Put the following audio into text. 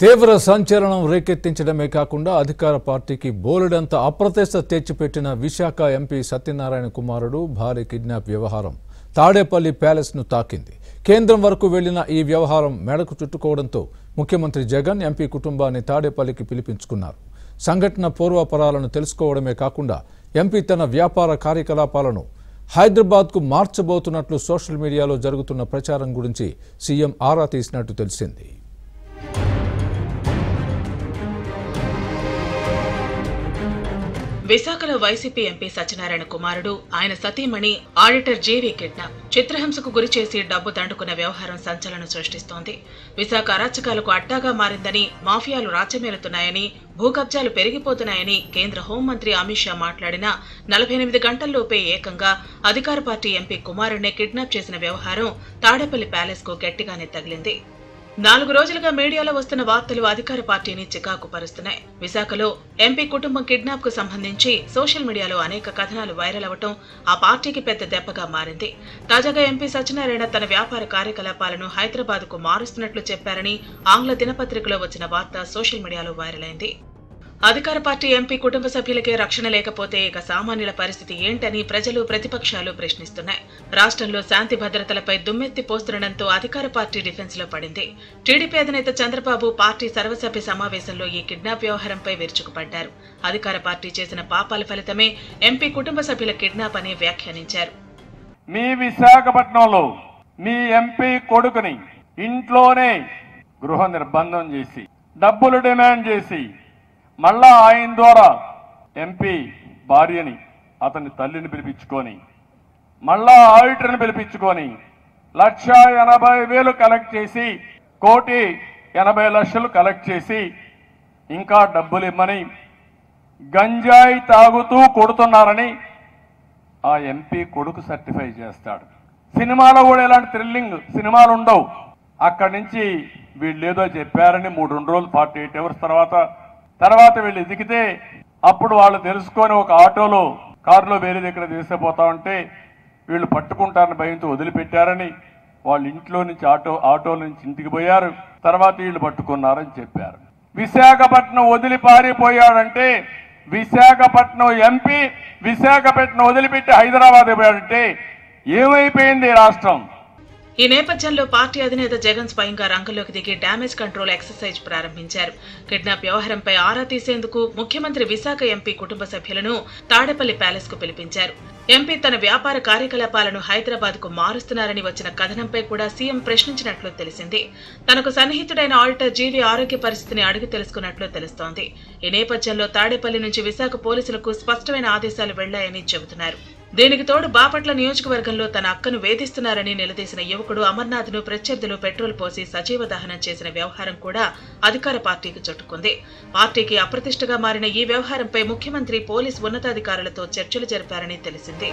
తీవ్ర సంచలనం రేకెత్తించడమే కాకుండా అధికార పార్టీకి బోలెడంత అప్రతిష్ట తెచ్చిపెట్టిన విశాఖ ఎంపీ సత్యనారాయణ కుమారుడు భారీ కిడ్నాప్ వ్యవహారం తాడేపల్లి ప్యాలెస్ను తాకింది. కేంద్రం వరకు వెళ్ళిన ఈ వ్యవహారం మెడకు చుట్టుకోవడంతో ముఖ్యమంత్రి జగన్ ఎంపీ కుటుంబాన్ని తాడేపల్లికి పిలిపించుకున్నారు. సంఘటన పూర్వాపరాలను తెలుసుకోవడమే కాకుండా ఎంపీ తన వ్యాపార కార్యకలాపాలను హైదరాబాద్కు మార్చబోతున్నట్లు సోషల్ మీడియాలో జరుగుతున్న ప్రచారం గురించి సీఎం ఆరా తీసినట్టు తెలిసింది. విశాఖలో వైసీపీ ఎంపీ సత్యనారాయణ కుమారుడు ఆయన సతీమణి ఆడిటర్ జేవీ కిడ్నాప్ చిత్రహింసకు గురి చేసి డబ్బు దండుకున్న వ్యవహారం సంచలనం సృష్టిస్తోంది. విశాఖ అరాచకాలకు అడ్డాగా మారిందని మాఫియాలు రాచమేలుతున్నాయని భూకబ్జాలు పెరిగిపోతున్నాయని కేంద్ర హోంమంత్రి అమిత్ షా మాట్లాడిన నలభై ఎనిమిది గంటల్లోపే ఏకంగా అధికార పార్టీ ఎంపీ కుమారుణ్ణి కిడ్నాప్ చేసిన వ్యవహారం తాడేపల్లి ప్యాలెస్కు గట్టిగానే తగిలింది. నాలుగు రోజులుగా మీడియాలో వస్తున్న వార్తలు అధికార పార్టీని చికాకు పరుస్తున్నాయి. విశాఖలో ఎంపీ కుటుంబం కిడ్నాప్కు సంబంధించి సోషల్ మీడియాలో అనేక కథనాలు వైరల్ అవటం ఆ పార్టీకి పెద్ద దెబ్బగా మారింది. తాజాగా ఎంపీ సత్యనారాయణ తన వ్యాపార కార్యకలాపాలను హైదరాబాద్కు మారుస్తున్నట్లు చెప్పారని ఆంగ్ల దినపత్రికలో వచ్చిన వార్త సోషల్ మీడియాలో వైరల్ అయింది. అధికార పార్టీ ఎంపీ కుటుంబ సభ్యులకే రక్షణ లేకపోతే ఇక సామాన్యుల పరిస్థితి ఏంటని ప్రజలు ప్రతిపక్షాలు ప్రశ్నిస్తున్నాయి. రాష్ట్రంలో శాంతి భద్రతలపై దుమ్మెత్తి పోస్తుండటంతో అధికార పార్టీ డిఫెన్స్లో పడింది. టీడీపీ అధినేత చంద్రబాబు పార్టీ సర్వసభ్య సమావేశంలో ఈ కిడ్నాప్ వ్యవహారంపై విరుచుకుపడ్డారు. అధికార పార్టీ చేసిన పాపాల ఫలితమే ఎంపీ కుటుంబ సభ్యుల కిడ్నాప్ అని వ్యాఖ్యానించారు. మీ విశాఖపట్నంలో మీ ఎంపీ కొడుకుని ఇంట్లోనే గృహ నిర్బంధం చేసి డబ్బులు డిమాండ్ చేసి మళ్ళా ఆయన ద్వారా ఎంపీ భార్యని అతని తల్లిని పిలిపించుకొని మళ్ళా ఆడిటర్ని పిలిపించుకొని లక్ష ఎనభై వేలు కలెక్ట్ చేసి కోటి ఎనభై లక్షలు కలెక్ట్ చేసి ఇంకా డబ్బులు ఇమ్మని గంజాయి తాగుతూ కొడుతున్నారని ఆ ఎంపీ కొడుకు సర్టిఫై చేస్తాడు. సినిమాలో కూడా ఇలాంటి థ్రిల్లింగ్ సినిమాలు ఉండవు. అక్కడి నుంచి వీళ్ళు ఏదో చెప్పారని మూడు రెండు రోజులు ఫార్టీ ఎయిట్ అవర్స్ తర్వాత తర్వాత వీళ్ళు ఎదిగితే అప్పుడు వాళ్ళు తెలుసుకొని ఒక ఆటోలో కారులో వేరే దగ్గర తీసుకుపోతా ఉంటే వీళ్ళు పట్టుకుంటారని భయంతో వదిలిపెట్టారని వాళ్ళ ఇంట్లో నుంచి ఆటో ఆటో నుంచి ఇంటికి పోయారు. తర్వాత వీళ్ళు పట్టుకున్నారని చెప్పారు. విశాఖపట్నం వదిలి పారిపోయాడంటే విశాఖపట్నం ఎంపీ విశాఖపట్నం వదిలిపెట్టి హైదరాబాద్ పోయాడంటే ఏమైపోయింది రాష్ట్రం? ఈ నేపథ్యంలో పార్టీ అధినేత జగన్ స్వయంగా రంగంలోకి దిగి డ్యామేజ్ కంట్రోల్ ఎక్సర్సైజ్ ప్రారంభించారు. కిడ్నాప్ వ్యవహారంపై ఆరా తీసేందుకు ముఖ్యమంత్రి విశాఖ ఎంపీ కుటుంబ సభ్యులను తాడేపల్లి ప్యాలెస్కు పిలిపించారు. ఎంపీ తన వ్యాపార కార్యకలాపాలను హైదరాబాద్కు మారుస్తున్నారని వచ్చిన కథనంపై కూడా సీఎం ప్రశ్నించినట్లు తెలిసింది. తనకు సన్నిహితుడైన ఆడిటర్ జీవి ఆరోగ్య పరిస్థితిని అడిగి తెలుసుకున్నట్లు తెలుస్తోంది. ఈ నేపథ్యంలో తాడేపల్లి నుంచి విశాఖ పోలీసులకు స్పష్టమైన ఆదేశాలు వెళ్ళాయని చెబుతున్నారు. దీనికి తోడు బాపట్ల నియోజకవర్గంలో తన అక్కను వేధిస్తున్నారని నిలదీసిన యువకుడు అమర్నాథ్ను ప్రత్యర్థులు పెట్రోల్ పోసి సజీవ దహనం చేసిన వ్యవహారం కూడా అధికార పార్టీకి చుట్టుకుంది. పార్టీకి అప్రతిష్టగా మారిన ఈ వ్యవహారంపై ముఖ్యమంత్రి పోలీస్ ఉన్నతాధికారులతో చర్చలు జరిపారని తెలిసింది.